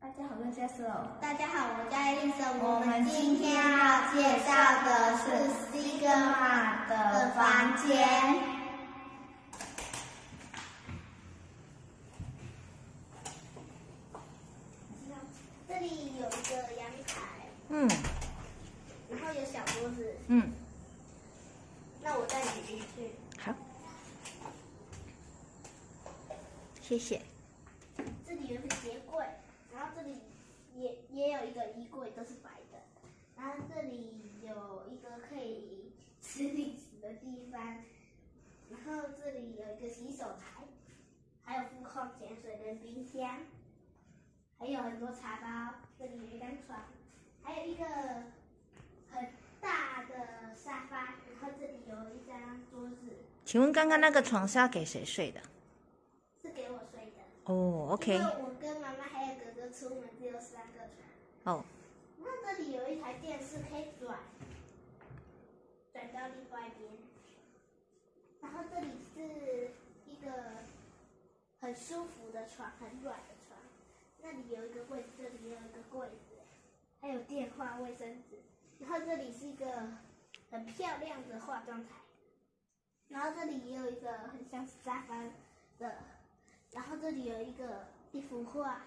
大家好，我是 Jesse。大家好，我叫艾丽森。我们今天要介绍的是 Sigma 的房间。这里有一个阳台，嗯然后有小桌子。嗯，那我带你进去。好，谢谢。这里有一个鞋柜，也也有一个衣柜，都是白的。然后这里有一个可以吃零食的地方，然后这里有一个洗手台，还有附矿泉水的冰箱，还有很多茶包。这里有一张床，还有一个很大的沙发，然后这里有一张桌子，请问刚刚那个床是要给谁睡的？是给我睡的。哦，OK，我跟出门只有三个床。哦，那这里有一台电视可以转，转到另外一边。然后这里是一个很舒服的床，很软的床。那里有一个柜子，这里也有一个柜子，还有电话、卫生纸。然后这里是一个很漂亮的化妆台。然后这里也有一个很像沙发的，然后这里有一个一幅画。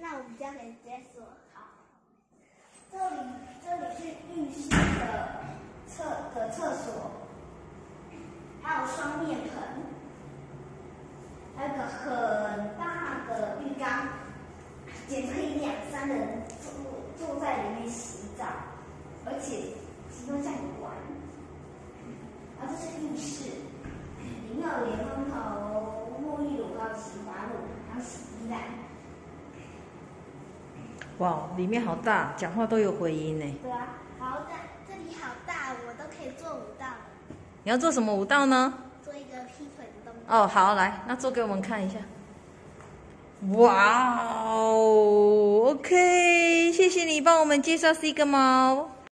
那我们交给解锁好。这里这里是浴室的厕的厕所，还有双面盆，还有个很大的浴缸，简直可以两三个人坐坐在里面洗澡，而且其中在玩。然后这是浴室，里面有莲蓬头、沐浴乳、还有洗发露，还有洗衣篮。哇，里面好大，讲话都有回音呢。对啊，好大，这里好大，我都可以做舞蹈，你要做什么舞蹈呢？做一个劈腿的动作。哦，好，来，那做给我们看一下。哇哦，OK，谢谢你帮我们介绍 C 个猫。